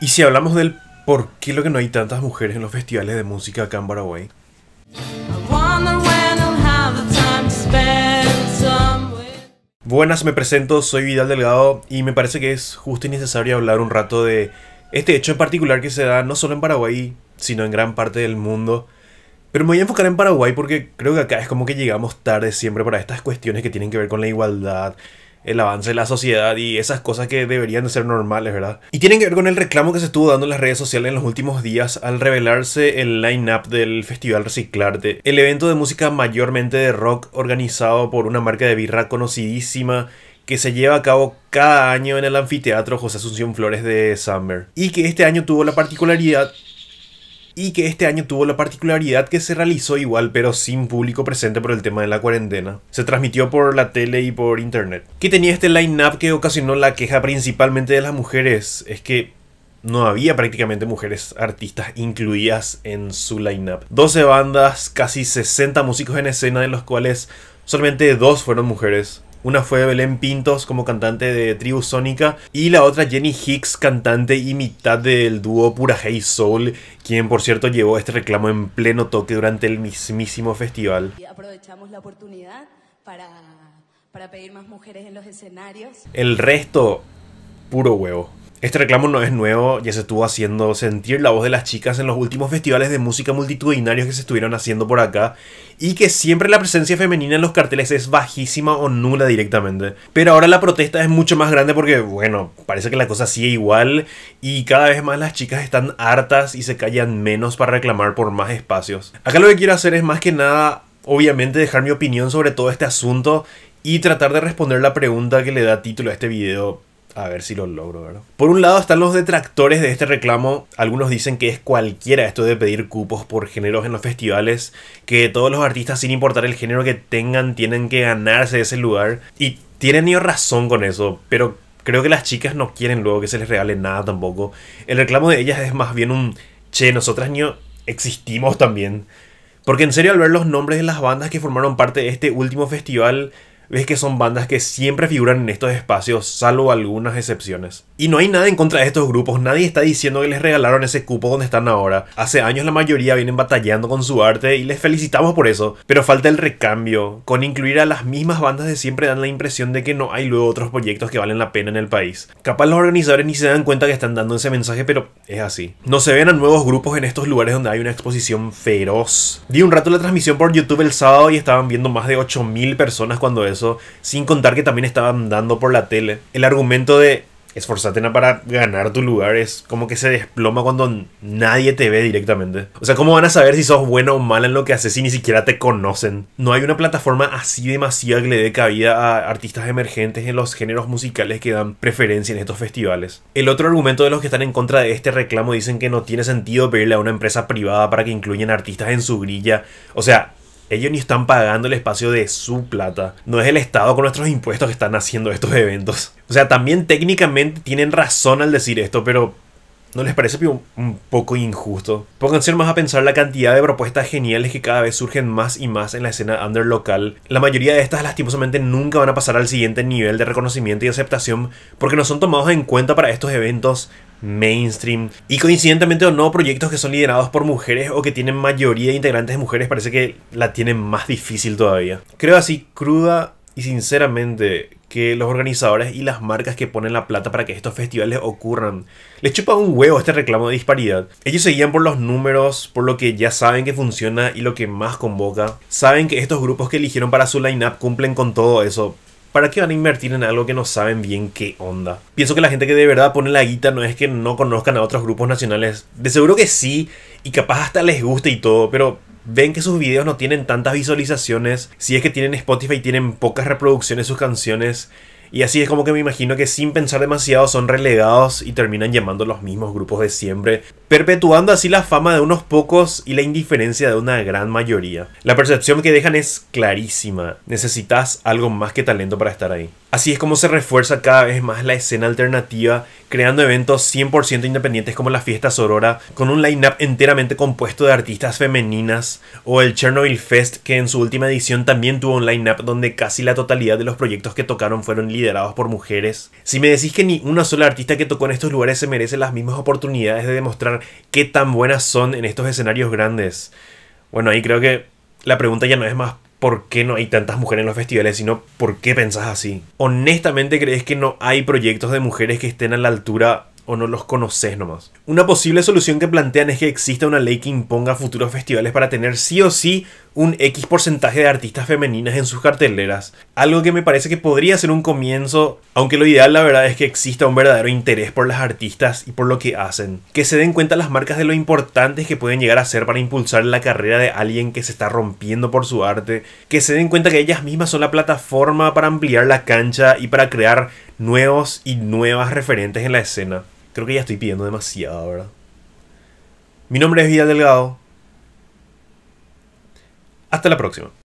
Y si hablamos del por qué lo que no hay tantas mujeres en los festivales de música acá en Paraguay. Buenas, me presento, soy Vidal Delgado y me parece que es justo y necesario hablar un rato de este hecho en particular que se da no solo en Paraguay, sino en gran parte del mundo. Pero me voy a enfocar en Paraguay porque creo que acá es como que llegamos tarde siempre para estas cuestiones que tienen que ver con la igualdad, el avance de la sociedad y esas cosas que deberían de ser normales, ¿verdad? Y tienen que ver con el reclamo que se estuvo dando en las redes sociales en los últimos días al revelarse el line-up del Festival Reciclarte, el evento de música mayormente de rock organizado por una marca de birra conocidísima que se lleva a cabo cada año en el anfiteatro José Asunción Flores de Summer y que este año tuvo la particularidad y que este año tuvo la particularidad que se realizó igual pero sin público presente por el tema de la cuarentena. Se transmitió por la tele y por internet. ¿Qué tenía este line-up que ocasionó la queja principalmente de las mujeres? Es que no había prácticamente mujeres artistas incluidas en su line-up. 12 bandas, casi 60 músicos en escena de los cuales solamente dos fueron mujeres. Una fue Belén Pintos como cantante de Tribu Sónica y la otra Jenny Hicks, cantante y mitad del dúo Pura Hey Soul, quien por cierto llevó este reclamo en pleno toque durante el mismísimo festival. aprovechamos la oportunidad para, para pedir más mujeres en los escenarios. El resto, puro huevo. Este reclamo no es nuevo, ya se estuvo haciendo sentir la voz de las chicas en los últimos festivales de música multitudinarios que se estuvieron haciendo por acá y que siempre la presencia femenina en los carteles es bajísima o nula directamente. Pero ahora la protesta es mucho más grande porque, bueno, parece que la cosa sigue igual y cada vez más las chicas están hartas y se callan menos para reclamar por más espacios. Acá lo que quiero hacer es más que nada, obviamente, dejar mi opinión sobre todo este asunto y tratar de responder la pregunta que le da título a este video a ver si lo logro, ¿verdad? Por un lado están los detractores de este reclamo. Algunos dicen que es cualquiera esto de pedir cupos por géneros en los festivales. Que todos los artistas, sin importar el género que tengan, tienen que ganarse ese lugar. Y tienen ni razón con eso. Pero creo que las chicas no quieren luego que se les regale nada tampoco. El reclamo de ellas es más bien un... Che, nosotras ni existimos también. Porque en serio al ver los nombres de las bandas que formaron parte de este último festival ves que son bandas que siempre figuran en estos espacios, salvo algunas excepciones. Y no hay nada en contra de estos grupos, nadie está diciendo que les regalaron ese cupo donde están ahora. Hace años la mayoría vienen batallando con su arte y les felicitamos por eso, pero falta el recambio. Con incluir a las mismas bandas de siempre dan la impresión de que no hay luego otros proyectos que valen la pena en el país. Capaz los organizadores ni se dan cuenta que están dando ese mensaje, pero es así. No se ven a nuevos grupos en estos lugares donde hay una exposición feroz. Di un rato la transmisión por YouTube el sábado y estaban viendo más de 8000 personas cuando sin contar que también estaban dando por la tele. El argumento de esforzarte para ganar tu lugar es como que se desploma cuando nadie te ve directamente. O sea, ¿cómo van a saber si sos bueno o mal en lo que haces si ni siquiera te conocen? No hay una plataforma así demasiada que le dé cabida a artistas emergentes en los géneros musicales que dan preferencia en estos festivales. El otro argumento de los que están en contra de este reclamo dicen que no tiene sentido pedirle a una empresa privada para que incluyan artistas en su grilla. O sea, ellos ni están pagando el espacio de su plata. No es el Estado con nuestros impuestos que están haciendo estos eventos. O sea, también técnicamente tienen razón al decir esto, pero ¿No les parece un, poco injusto? Pónganse más a pensar la cantidad de propuestas geniales que cada vez surgen más y más en la escena under local. La mayoría de estas lastimosamente nunca van a pasar al siguiente nivel de reconocimiento y aceptación porque no son tomados en cuenta para estos eventos mainstream. Y coincidentemente o no, proyectos que son liderados por mujeres o que tienen mayoría de integrantes mujeres parece que la tienen más difícil todavía. Creo así cruda y sinceramente que los organizadores y las marcas que ponen la plata para que estos festivales ocurran les chupa un huevo este reclamo de disparidad. Ellos seguían por los números, por lo que ya saben que funciona y lo que más convoca. Saben que estos grupos que eligieron para su lineup cumplen con todo eso. ¿Para qué van a invertir en algo que no saben bien qué onda? Pienso que la gente que de verdad pone la guita no es que no conozcan a otros grupos nacionales. De seguro que sí, y capaz hasta les guste y todo, pero ven que sus videos no tienen tantas visualizaciones, si es que tienen Spotify tienen pocas reproducciones sus canciones, y así es como que me imagino que sin pensar demasiado son relegados y terminan llamando los mismos grupos de siempre. Perpetuando así la fama de unos pocos y la indiferencia de una gran mayoría. La percepción que dejan es clarísima, necesitas algo más que talento para estar ahí. Así es como se refuerza cada vez más la escena alternativa, creando eventos 100% independientes como la Fiesta Sorora, con un line-up enteramente compuesto de artistas femeninas, o el Chernobyl Fest, que en su última edición también tuvo un line-up donde casi la totalidad de los proyectos que tocaron fueron liderados por mujeres. Si me decís que ni una sola artista que tocó en estos lugares se merece las mismas oportunidades de demostrar qué tan buenas son en estos escenarios grandes, bueno, ahí creo que la pregunta ya no es más por qué no hay tantas mujeres en los festivales, sino por qué pensás así. Honestamente, ¿crees que no hay proyectos de mujeres que estén a la altura o no los conoces nomás. Una posible solución que plantean es que exista una ley que imponga futuros festivales para tener sí o sí un X porcentaje de artistas femeninas en sus carteleras. Algo que me parece que podría ser un comienzo, aunque lo ideal la verdad es que exista un verdadero interés por las artistas y por lo que hacen. Que se den cuenta las marcas de lo importantes que pueden llegar a ser para impulsar la carrera de alguien que se está rompiendo por su arte. Que se den cuenta que ellas mismas son la plataforma para ampliar la cancha y para crear nuevos y nuevas referentes en la escena. Creo que ya estoy pidiendo demasiado, ¿verdad? Mi nombre es Vidal Delgado. Hasta la próxima.